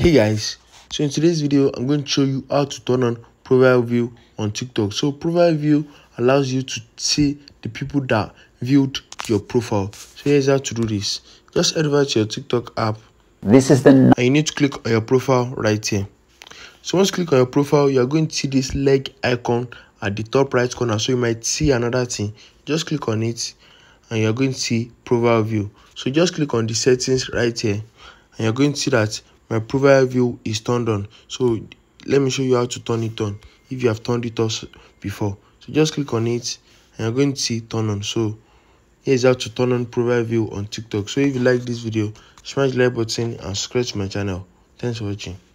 hey guys so in today's video i'm going to show you how to turn on profile view on tiktok. So profile view allows you to see the people that viewed your profile. So here's how to do this. Just head over to your tiktok app. This is the and you need to click on your profile right here. So once you click on your profile you are going to see this leg icon at the top right corner. So you might see another thing. Just click on it and you're going to see profile view. So just click on the settings right here. And you're going to see that my profile view is turned on. So let me show you how to turn it on if you have turned it off before. So just click on it and you're going to see turn on. So here's how to turn on profile view on tiktok. So if you like this video smash the like button and subscribe to my channel. Thanks for watching